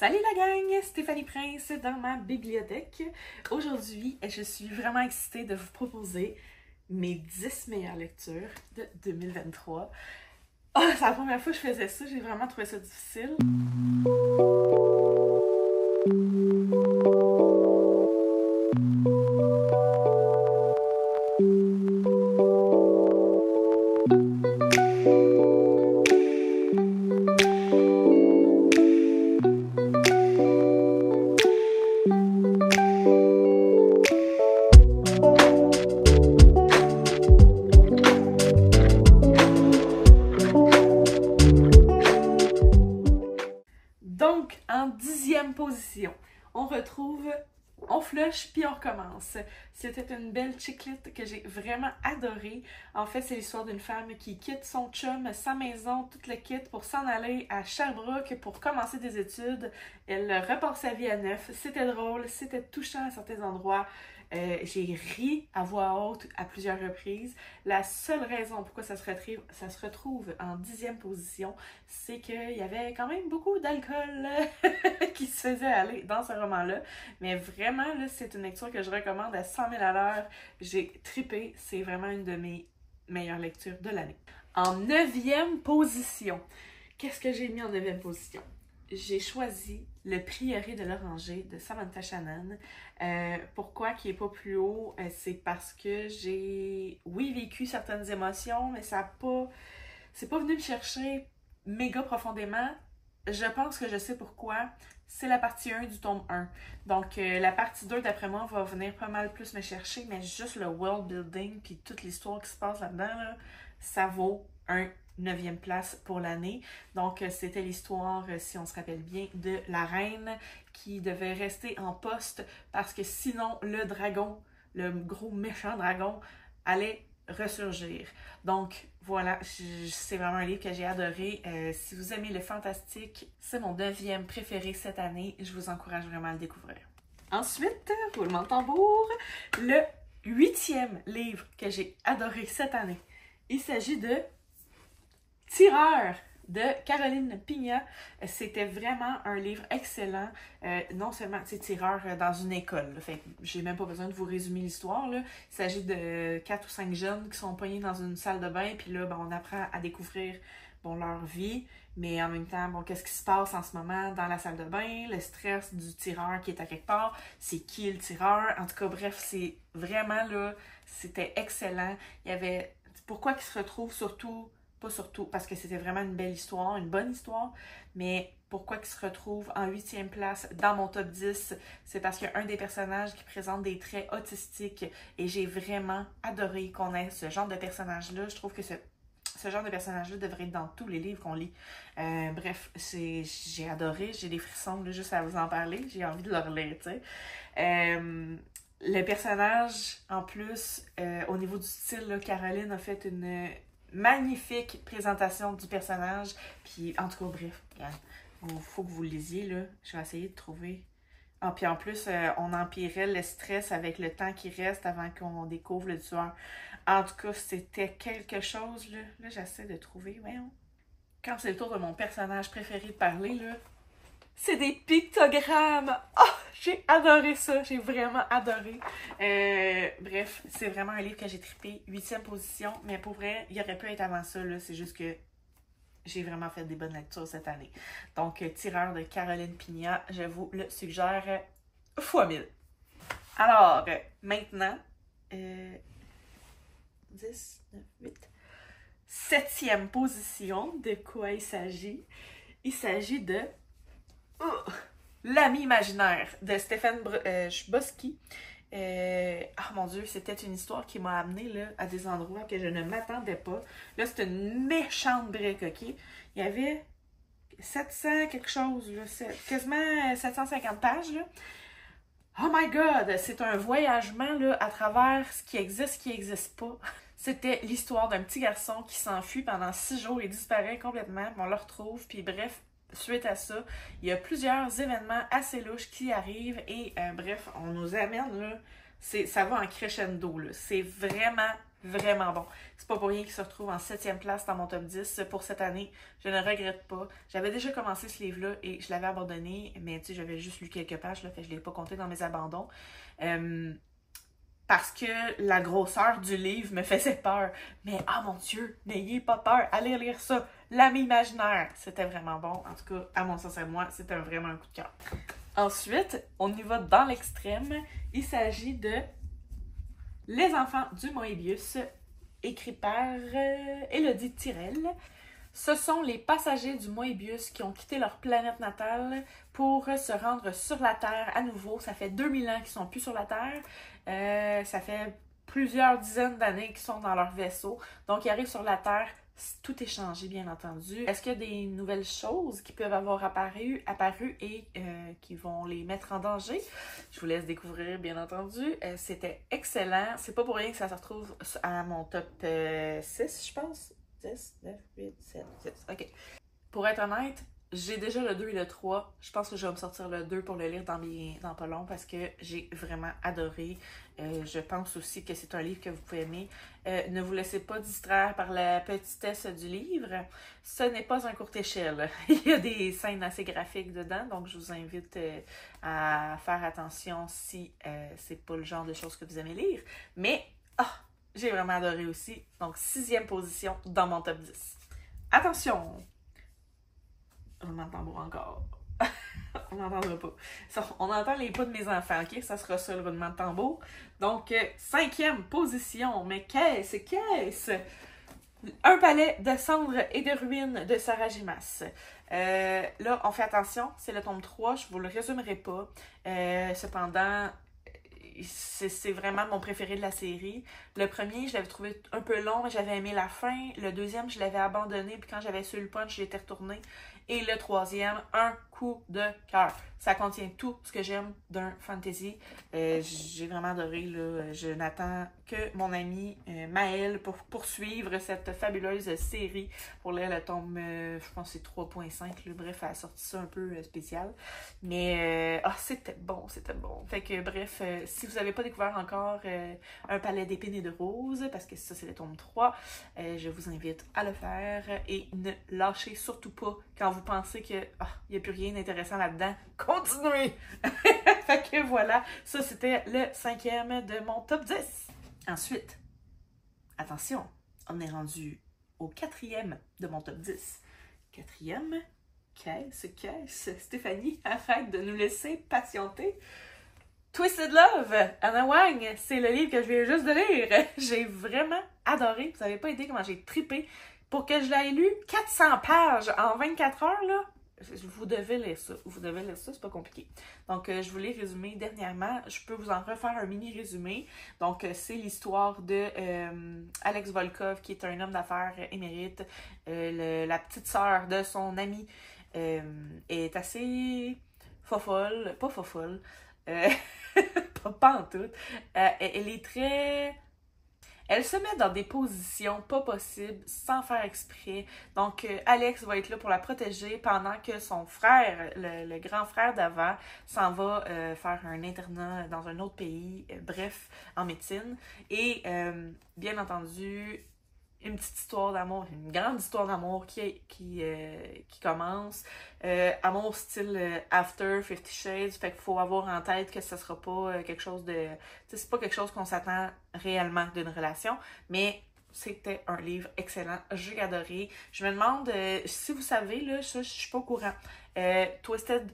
Salut la gang, Stéphanie Prince dans ma bibliothèque. Aujourd'hui, je suis vraiment excitée de vous proposer mes 10 meilleures lectures de 2023. Oh, c'est la première fois que je faisais ça, j'ai vraiment trouvé ça difficile. Puis on recommence. C'était une belle chiclette que j'ai vraiment adorée. En fait, c'est l'histoire d'une femme qui quitte son chum, sa maison, toute le kit pour s'en aller à Sherbrooke pour commencer des études. Elle repart sa vie à neuf. C'était drôle, c'était touchant à certains endroits. Euh, j'ai ri à voix haute à plusieurs reprises. La seule raison pourquoi ça se retrouve, en dixième position, c'est qu'il y avait quand même beaucoup d'alcool qui se faisait aller dans ce roman-là. Mais vraiment, là, c'est une lecture que je recommande à 100 000 à l'heure. J'ai tripé. C'est vraiment une de mes meilleures lectures de l'année. En neuvième position, qu'est-ce que j'ai mis en neuvième position? J'ai choisi Le Prieuré de l'Oranger de Samantha Shannon. Euh, pourquoi qui est pas plus haut? Euh, c'est parce que j'ai, oui, vécu certaines émotions, mais ça a pas. C'est pas venu me chercher méga profondément. Je pense que je sais pourquoi. C'est la partie 1 du tome 1. Donc, euh, la partie 2, d'après moi, va venir pas mal plus me chercher, mais juste le world building puis toute l'histoire qui se passe là-dedans, là, ça vaut un neuvième place pour l'année. Donc, euh, c'était l'histoire, euh, si on se rappelle bien, de la reine qui devait rester en poste parce que sinon, le dragon, le gros méchant dragon, allait ressurgir. Donc, voilà, c'est vraiment un livre que j'ai adoré. Euh, si vous aimez le fantastique, c'est mon neuvième préféré cette année. Je vous encourage vraiment à le découvrir. Ensuite, roulement de tambour, le huitième livre que j'ai adoré cette année. Il s'agit de Tireur de Caroline Pigna. C'était vraiment un livre excellent. Euh, non seulement, c'est tireur dans une école. Là. Fait j'ai même pas besoin de vous résumer l'histoire. Il s'agit de quatre ou cinq jeunes qui sont poignés dans une salle de bain. Puis là, ben, on apprend à découvrir leur vie. Mais en même temps, bon, qu'est-ce qui se passe en ce moment dans la salle de bain? Le stress du tireur qui est à quelque part. C'est qui le tireur? En tout cas, bref, c'est vraiment là, c'était excellent. Il y avait... Pourquoi qu'ils se retrouvent surtout pas surtout parce que c'était vraiment une belle histoire, une bonne histoire, mais pourquoi il se retrouve en huitième place dans mon top 10, c'est parce qu'il y a un des personnages qui présente des traits autistiques et j'ai vraiment adoré qu'on ait ce genre de personnage-là. Je trouve que ce, ce genre de personnage-là devrait être dans tous les livres qu'on lit. Euh, bref, j'ai adoré, j'ai des frissons juste à vous en parler, j'ai envie de le relire, tu sais. Euh, le personnage, en plus, euh, au niveau du style, Caroline a fait une, magnifique présentation du personnage. Puis, en tout cas, bref, il faut que vous le lisiez, là. Je vais essayer de trouver. Ah, puis en plus, euh, on empirait le stress avec le temps qui reste avant qu'on découvre le tueur. En tout cas, c'était quelque chose, là. Là, j'essaie de trouver, voyons. Quand c'est le tour de mon personnage préféré de parler, là, c'est des pictogrammes. Oh, j'ai adoré ça. J'ai vraiment adoré. Euh, bref, c'est vraiment un livre que j'ai trippé. Huitième position. Mais pour vrai, il aurait pu être avant ça. C'est juste que j'ai vraiment fait des bonnes lectures cette année. Donc, Tireur de Caroline Pigna, je vous le suggère fois mille. Alors, maintenant, euh, 10, 9, 8. Septième position, de quoi il s'agit? Il s'agit de Oh! L'ami imaginaire de Stéphane euh, Chbosky. Euh, oh mon dieu, c'était une histoire qui m'a amené là, à des endroits que je ne m'attendais pas. Là, c'était une méchante brique, ok? Il y avait 700 quelque chose, là, quasiment 750 pages. Oh my god, c'est un voyagement là, à travers ce qui existe, ce qui n'existe pas. C'était l'histoire d'un petit garçon qui s'enfuit pendant six jours et disparaît complètement. On le retrouve, puis bref, suite à ça, il y a plusieurs événements assez louches qui arrivent et euh, bref, on nous amène là, ça va en crescendo là. C'est vraiment vraiment bon. C'est pas pour rien qu'il se retrouve en septième place dans mon top 10 pour cette année. Je ne regrette pas. J'avais déjà commencé ce livre-là et je l'avais abandonné, mais tu sais, j'avais juste lu quelques pages, là, fait je l'ai pas compté dans mes abandons. Euh, parce que la grosseur du livre me faisait peur. Mais ah mon Dieu, n'ayez pas peur, allez lire ça. L'ami imaginaire, c'était vraiment bon. En tout cas, à mon sens à moi, c'était vraiment un coup de cœur. Ensuite, on y va dans l'extrême. Il s'agit de Les enfants du Moebius, écrit par euh, Elodie Tirel. Ce sont les passagers du Moebius qui ont quitté leur planète natale pour se rendre sur la Terre à nouveau. Ça fait 2000 ans qu'ils sont plus sur la Terre. Euh, ça fait plusieurs dizaines d'années qu'ils sont dans leur vaisseau. Donc, ils arrivent sur la Terre. Tout est changé, bien entendu. Est-ce qu'il y a des nouvelles choses qui peuvent avoir apparu, apparu et euh, qui vont les mettre en danger? Je vous laisse découvrir, bien entendu. Euh, c'était excellent. C'est pas pour rien que ça se retrouve à mon top 6, je pense. 10, 9, 8, 7, 6. OK. Pour être honnête, j'ai déjà le 2 et le 3. Je pense que je vais me sortir le 2 pour le lire dans, mes, dans pas long parce que j'ai vraiment adoré. Euh, je pense aussi que c'est un livre que vous pouvez aimer. Euh, ne vous laissez pas distraire par la petitesse du livre. Ce n'est pas un court échelle. Il y a des scènes assez graphiques dedans, donc je vous invite euh, à faire attention si c'est pas le genre de choses que vous aimez lire. Mais, ah, j'ai vraiment adoré aussi. Donc, sixième position dans mon top 10. Attention! Roulement de tambour encore. on n'entendra pas. on entend les pas de mes enfants, ok? Ça sera ça le roulement de tambour. Donc, euh, cinquième position. Mais qu'est-ce, qu'est-ce? Un palais de cendres et de ruines de Sarah Gimas. Euh, là, on fait attention, c'est le tome 3, je vous le résumerai pas. Euh, cependant, c'est vraiment mon préféré de la série. Le premier, je l'avais trouvé un peu long, j'avais aimé la fin. Le deuxième, je l'avais abandonné, puis quand j'avais su le punch, j'étais retournée. Et le troisième, un de cœur. Ça contient tout ce que j'aime d'un fantasy. Euh, j'ai vraiment adoré. Là. Je n'attends que mon ami euh, Maël pour poursuivre cette fabuleuse série. Pour là, elle tombe, euh, je pense que c'est 3.5. Bref, elle a sorti ça un peu spécial. Mais ah, c'était bon, c'était bon. Fait que bref, si vous n'avez pas découvert encore Un palais d'épines et de roses, parce que ça c'est le tome 3, je vous invite à le faire et ne lâchez surtout pas quand vous pensez qu'il ah, n'y a plus rien d'intéressant là-dedans. Continuez! fait que voilà, ça c'était le cinquième de mon top 10. Ensuite, attention, on est rendu au quatrième de mon top 10. Quatrième, qu'est-ce, qu'est-ce? Stéphanie, arrête de nous laisser patienter. Twisted Love, Anna Wang, c'est le livre que je viens juste de lire. J'ai vraiment adoré. Vous savez pas idée comment j'ai tripé. Pour que je l'aie lu 400 pages en 24 heures, là, vous devez lire ça. Vous devez lire ça, c'est pas compliqué. Donc, euh, je voulais résumer dernièrement. Je peux vous en refaire un mini résumé. Donc, euh, c'est l'histoire de euh, Alex Volkov, qui est un homme d'affaires émérite. la petite sœur de son ami est assez fofolle. Pas fofolle. pas en tout. elle est très elle se met dans des positions pas possibles sans faire exprès. Donc, euh, Alex va être là pour la protéger pendant que son frère, le, grand frère d'avant, s'en va euh, faire un internat dans un autre pays, euh, bref, en médecine. Et bien entendu, une petite histoire d'amour, une grande histoire d'amour qui, qui, euh, qui commence. Euh, amour style euh, After Fifty Shades, fait qu'il faut avoir en tête que ce sera pas quelque chose de. c'est pas quelque chose qu'on s'attend réellement d'une relation, mais c'était un livre excellent, j'ai adoré. Je me demande si vous savez, là, je, je suis pas au courant. Twisted,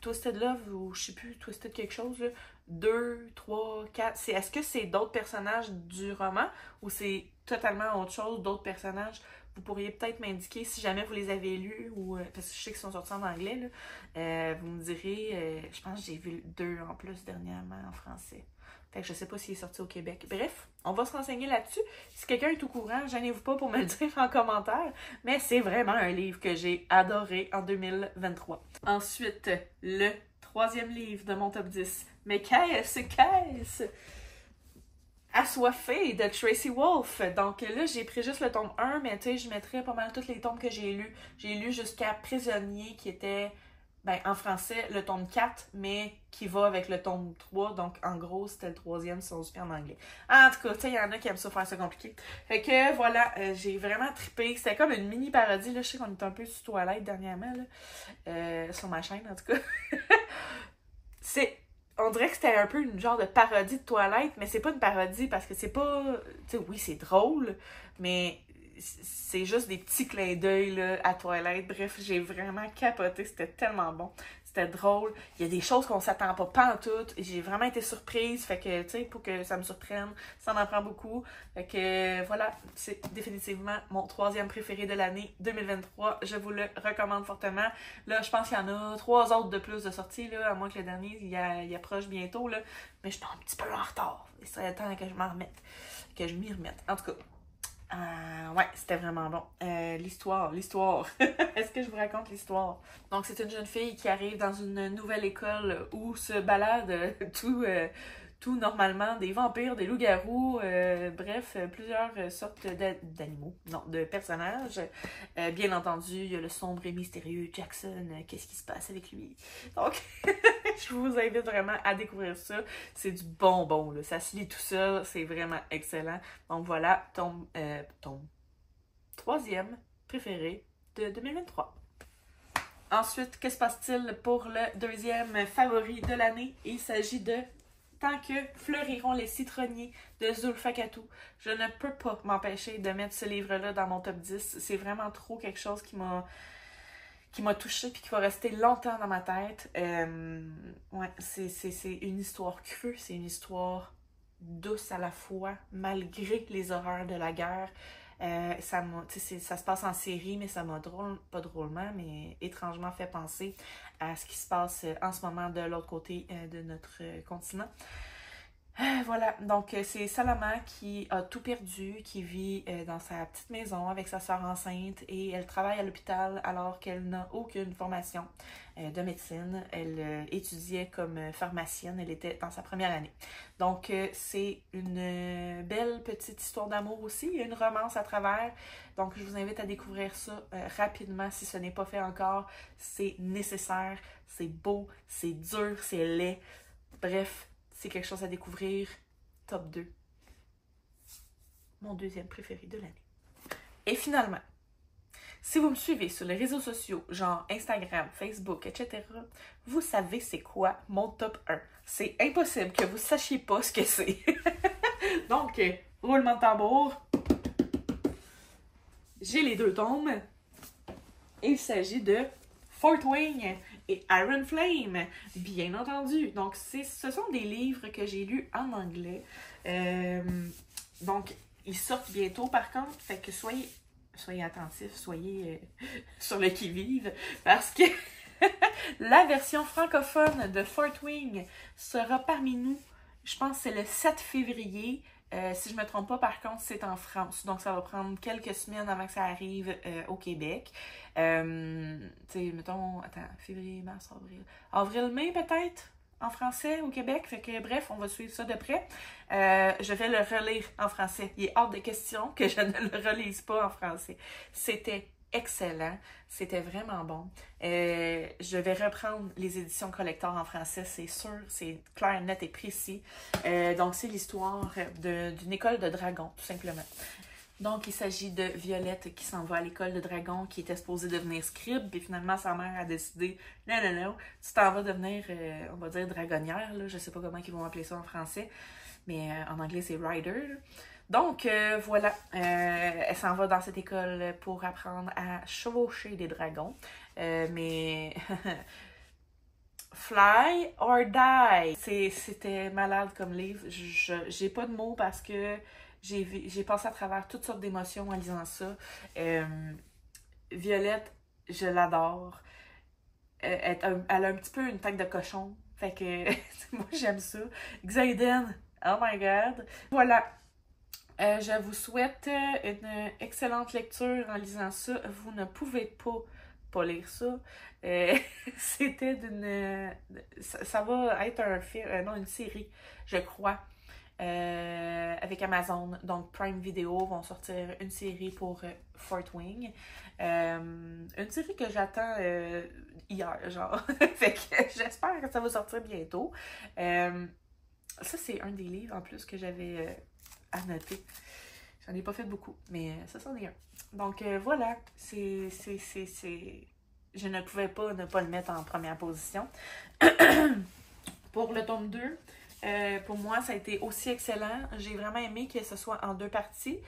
Twisted Love ou je sais plus, Twisted quelque chose, là, 2, 3, 4. Est-ce que c'est d'autres personnages du roman ou c'est totalement autre chose, d'autres personnages? Vous pourriez peut-être m'indiquer si jamais vous les avez lus ou euh, parce que je sais qu'ils sont sortis en anglais. Euh, vous me direz, euh, je pense que j'ai vu deux en plus dernièrement en français. Fait que je sais pas s'il est sorti au Québec. Bref, on va se renseigner là-dessus. Si quelqu'un est au courant, gênez-vous pas pour me le dire en commentaire. Mais c'est vraiment un livre que j'ai adoré en 2023. Ensuite, le troisième livre de mon top 10. Mais qu'est-ce, qu'est-ce? Assoiffé de Tracy Wolf. Donc là, j'ai pris juste le tome 1, mais tu sais, je mettrais pas mal tous les tomes que j'ai lus. J'ai lu jusqu'à Prisonnier, qui était ben, en français, le tome 4, mais qui va avec le tome 3. Donc, en gros, c'était le troisième si on se en anglais. En tout cas, tu sais, il y en a qui aiment ça faire ça compliqué. Fait que, voilà, euh, j'ai vraiment trippé. C'était comme une mini parodie, là. Je sais qu'on est un peu sur toilette dernièrement, là. Euh, sur ma chaîne, en tout cas. c'est... On dirait que c'était un peu une genre de parodie de toilette, mais c'est pas une parodie parce que c'est pas... Tu sais, oui, c'est drôle, mais c'est juste des petits clins d'œil à Twilight. Bref, j'ai vraiment capoté. C'était tellement bon. C'était drôle. Il y a des choses qu'on s'attend pas, pas en tout. J'ai vraiment été surprise. Fait que, tu sais, pour que ça me surprenne, ça en prend beaucoup. Fait que, voilà, c'est définitivement mon troisième préféré de l'année 2023. Je vous le recommande fortement. Là, je pense qu'il y en a trois autres de plus de sorties, là, à moins que le dernier, il, approche bientôt, là. Mais je suis un petit peu en retard. Il serait temps que je m'en remette. Que je m'y remette. En tout cas, euh, ouais, c'était vraiment bon. Euh, l'histoire, l'histoire. Est-ce que je vous raconte l'histoire? Donc, c'est une jeune fille qui arrive dans une nouvelle école où se balade tout, euh, tout normalement des vampires, des loups-garous, euh, bref, plusieurs sortes d'animaux, non, de personnages. Euh, bien entendu, il y a le sombre et mystérieux Jackson. Euh, qu'est-ce qui se passe avec lui? Donc, je vous invite vraiment à découvrir ça. C'est du bonbon. Ça se lit tout seul, c'est vraiment excellent. Donc voilà, ton, ton troisième préféré de 2023. Ensuite, que se passe-t-il pour le deuxième favori de l'année? Il s'agit de tant que fleuriront les citronniers de Zulfa Katou. Je ne peux pas m'empêcher de mettre ce livre-là dans mon top 10. C'est vraiment trop quelque chose qui m'a qui m'a touché puis qui va rester longtemps dans ma tête. Euh, c'est une histoire crue, c'est une histoire douce à la fois, malgré les horreurs de la guerre. Euh, ça, ça se passe en série, mais ça m'a drôle, pas drôlement, mais étrangement fait penser à ce qui se passe euh, en ce moment de l'autre côté de notre continent. Voilà, donc c'est Salama qui a tout perdu, qui vit dans sa petite maison avec sa soeur enceinte et elle travaille à l'hôpital alors qu'elle n'a aucune formation. Euh, de médecine. Elle euh, étudiait comme euh, pharmacienne. Elle était dans sa première année. Donc, c'est une belle petite histoire d'amour aussi. Une romance à travers. Donc, je vous invite à découvrir ça rapidement si ce n'est pas fait encore. C'est nécessaire, c'est beau, c'est dur, c'est laid. Bref, c'est quelque chose à découvrir. Top 2. Mon deuxième préféré de l'année. Et finalement, si vous me suivez sur les réseaux sociaux, genre Instagram, Facebook, etc., vous savez c'est quoi mon top 1. C'est impossible que vous sachiez pas ce que c'est. Donc, roulement de tambour. J'ai les deux tomes. Il s'agit de Fort Wing et Iron Flame, bien entendu. Donc, ce sont des livres que j'ai lus en anglais. Euh, donc, ils sortent bientôt par contre, fait que soyez soyez attentifs, soyez euh, sur le qui-vive, parce que la version francophone de Fort Wing sera parmi nous, je pense c'est le 7 février. Euh, si je ne me trompe pas, par contre, c'est en France. Donc, ça va prendre quelques semaines avant que ça arrive euh, au Québec. tu sais, mettons, attends, février, mars, avril. Avril-mai, peut-être? en français au Québec. Fait que bref, on va suivre ça de près. Euh, je vais le relire en français. Il est hors de question que je ne le relise pas en français. C'était excellent. C'était vraiment bon. Euh, je vais reprendre les éditions collector en français, c'est sûr. C'est clair, net et précis. Euh, donc, c'est l'histoire d'une école de dragons, tout simplement. Donc, il s'agit de Violette qui s'en va à l'école de dragon, qui était supposée devenir scribe, puis finalement, sa mère a décidé non, non, non, tu t'en vas devenir, euh, on va dire, dragonnière, là. je sais pas comment ils vont appeler ça en français, mais en anglais, c'est rider. Donc, euh, voilà, elle s'en va dans cette école pour apprendre à chevaucher des dragons, mais. Fly or Die. C'était malade comme livre. J'ai pas de mots parce que j'ai passé à travers toutes sortes d'émotions en lisant ça. Euh, Violette, je l'adore. Euh, elle, a un petit peu une tête de cochon. Fait que moi j'aime ça. Xaiden, oh my god. Voilà. Euh, je vous souhaite une excellente lecture en lisant ça. Vous ne pouvez pas pas lire ça. C'était d'une. Ça, va être un film, non, une série, je crois. euh, avec Amazon. Donc, Prime Video vont sortir une série pour euh, Fort Wing. Euh, une série que j'attends hier, genre. j'espère que ça va sortir bientôt. ça, c'est un des livres en plus que j'avais à noter. J'en ai pas fait beaucoup, mais ça, c'en est un. Donc, voilà. C'est. Je ne pouvais pas ne pas le mettre en première position. pour le tome 2, euh, pour moi, ça a été aussi excellent. J'ai vraiment aimé que ce soit en deux parties.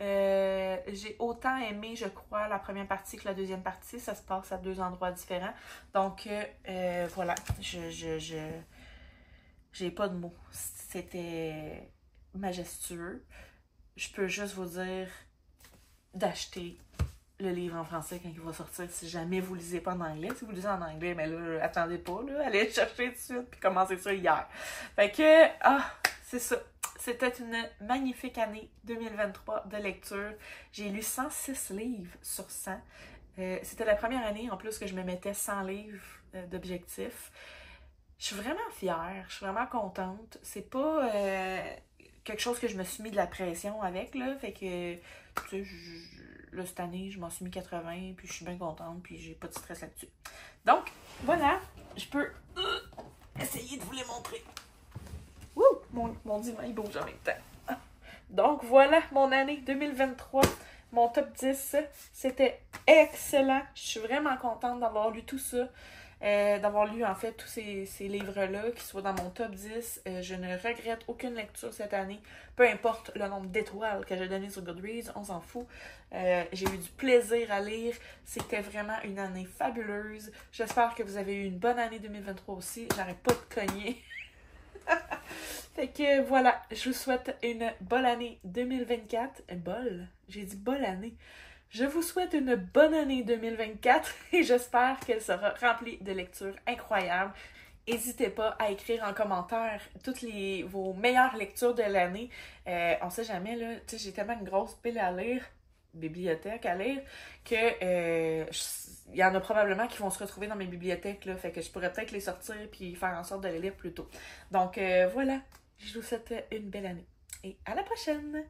Euh, j'ai autant aimé, je crois, la première partie que la deuxième partie. Ça se passe à deux endroits différents. Donc, euh, voilà, je, je, je, j'ai pas de mots. C'était majestueux. Je peux juste vous dire d'acheter le livre en français quand il va sortir si jamais vous lisez pas en anglais. Si vous lisez en anglais, mais là, attendez pas, là, allez le chercher tout de suite puis commencez ça hier. Fait que, ah, c'est ça. C'était une magnifique année 2023 de lecture. J'ai lu 106 livres sur 100. Euh, c'était la première année en plus que je me mettais 100 livres euh, d'objectifs. Je suis vraiment fière, je suis vraiment contente. C'est pas euh, quelque chose que je me suis mis de la pression avec, là. Fait que, tu sais, là, cette année, je m'en suis mis 80, puis je suis bien contente, puis j'ai pas de stress là-dessus. Donc, voilà, je peux euh, essayer de vous les montrer. Wouh! Mon, mon divan, il bouge en même temps. Donc, voilà mon année 2023. Mon top 10, c'était excellent. Je suis vraiment contente d'avoir lu tout ça. Euh, d'avoir lu en fait tous ces, livres-là, qui soient dans mon top 10. Euh, je ne regrette aucune lecture cette année, peu importe le nombre d'étoiles que j'ai donné sur Goodreads, on s'en fout. Euh, j'ai eu du plaisir à lire. C'était vraiment une année fabuleuse. J'espère que vous avez eu une bonne année 2023 aussi. J'arrête pas de cogner. fait que voilà, je vous souhaite une bonne année 2024. Bol, j'ai dit bonne année. Je vous souhaite une bonne année 2024 et j'espère qu'elle sera remplie de lectures incroyables. N'hésitez pas à écrire en commentaire toutes les, vos meilleures lectures de l'année. Euh, on sait jamais, là, tu sais, j'ai tellement une grosse pile à lire, bibliothèque à lire, que euh, il y en a probablement qui vont se retrouver dans mes bibliothèques, là, fait que je pourrais peut-être les sortir puis faire en sorte de les lire plus tôt. Donc euh, voilà, je vous souhaite une belle année et à la prochaine!